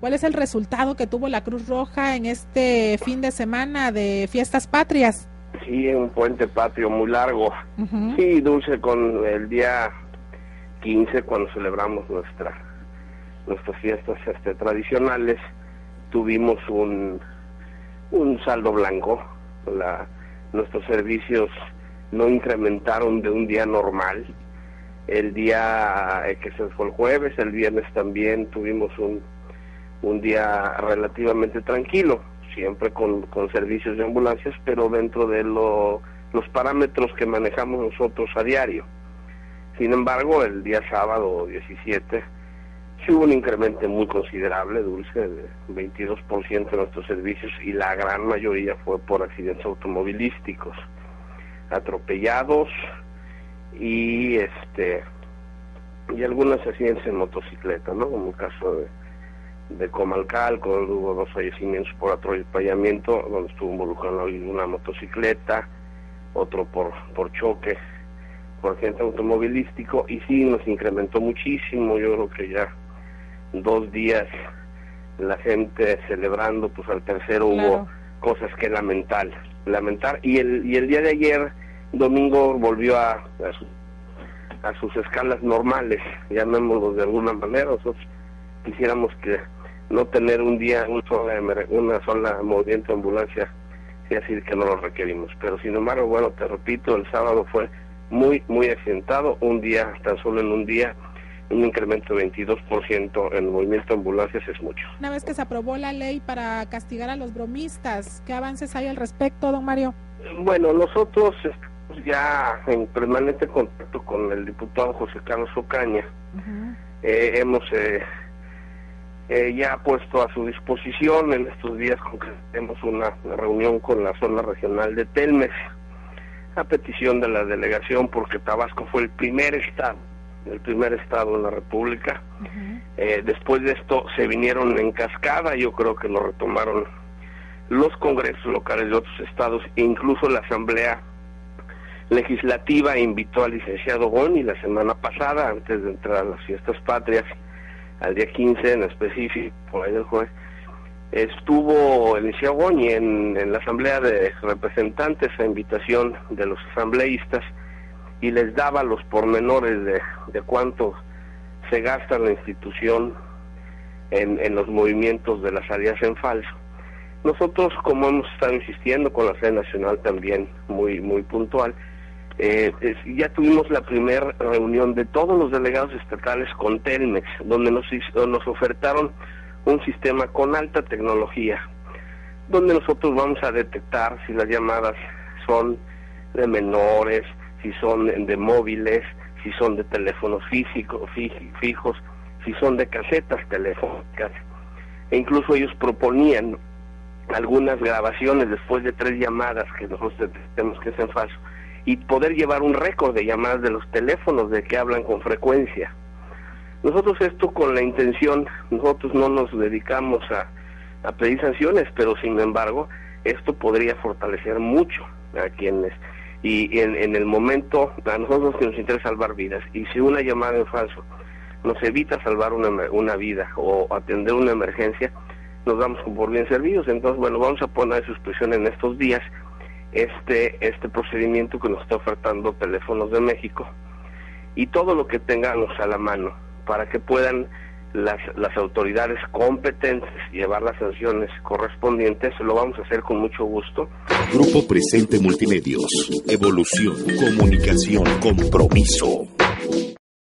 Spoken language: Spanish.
¿Cuál es el resultado que tuvo la Cruz Roja en este fin de semana de fiestas patrias? Sí, un puente patrio muy largo. Sí, Dulce, con el día 15, cuando celebramos nuestra, nuestras fiestas este, tradicionales, tuvimos un, un saldo blanco. La, nuestros servicios no incrementaron de un día normal. El día eh, que se fue el jueves, el viernes también tuvimos un un día relativamente tranquilo, siempre con, con servicios de ambulancias, pero dentro de lo, los parámetros que manejamos nosotros a diario. Sin embargo, el día sábado 17 sí hubo un incremento muy considerable, Dulce, de 22% de nuestros servicios y la gran mayoría fue por accidentes automovilísticos, atropellados y este y algunas accidentes en motocicleta, ¿no? Como el caso de de Comalcalco, donde hubo dos fallecimientos por atropellamiento, donde estuvo involucrada una motocicleta, otro por, por choque, por accidente automovilístico, y sí nos incrementó muchísimo, yo creo que ya dos días la gente celebrando, pues al tercero hubo cosas que lamentar, lamentar, y el, y el día de ayer, domingo, volvió a, a, a sus escalas normales, llamémoslo de alguna manera, nosotros quisiéramos que no tener un día un sola, una sola movimiento de ambulancia, es decir, que no lo requerimos. Pero sin embargo, bueno, te repito, el sábado fue muy, muy accidentado, un día, tan solo en un día, un incremento de 22% en el movimiento de ambulancias es mucho. Una vez que se aprobó la ley para castigar a los bromistas, ¿qué avances hay al respecto, don Mario? Bueno, nosotros estamos ya en permanente contacto con el diputado José Carlos Ocaña. Eh, hemos eh, eh, ya puesto a su disposición en estos días tenemos una reunión con la zona regional de Telmes a petición de la delegación porque Tabasco fue el primer estado el primer estado en la República eh, después de esto se vinieron en cascada yo creo que lo retomaron los congresos locales de otros estados e incluso la asamblea legislativa invitó al licenciado Goni la semana pasada antes de entrar a las fiestas patrias al día 15 en específico, por ahí del jueves, estuvo el Goñi en, en la Asamblea de Representantes a invitación de los asambleístas y les daba los pormenores de, de cuánto se gasta la institución en, en los movimientos de las salidas en falso. Nosotros, como hemos estado insistiendo con la sede nacional también muy, muy puntual, eh, ya tuvimos la primera reunión de todos los delegados estatales con Telmex, donde nos, nos ofertaron un sistema con alta tecnología, donde nosotros vamos a detectar si las llamadas son de menores, si son de móviles, si son de teléfonos físicos, fijos, si son de casetas telefónicas. E incluso ellos proponían algunas grabaciones después de tres llamadas que nosotros detectemos que sean falsos y poder llevar un récord de llamadas de los teléfonos de que hablan con frecuencia. Nosotros esto con la intención, nosotros no nos dedicamos a, pedir sanciones, pero sin embargo esto podría fortalecer mucho a quienes y en, el momento a nosotros que nos interesa salvar vidas y si una llamada en falso nos evita salvar una, una vida o atender una emergencia, nos damos por bien servidos. Entonces, bueno, vamos a poner a su expresión en estos días este, este procedimiento que nos está ofertando Teléfonos de México y todo lo que tengamos a la mano para que puedan las, las autoridades competentes llevar las sanciones correspondientes, lo vamos a hacer con mucho gusto. Grupo Presente Multimedios, Evolución, Comunicación, Compromiso.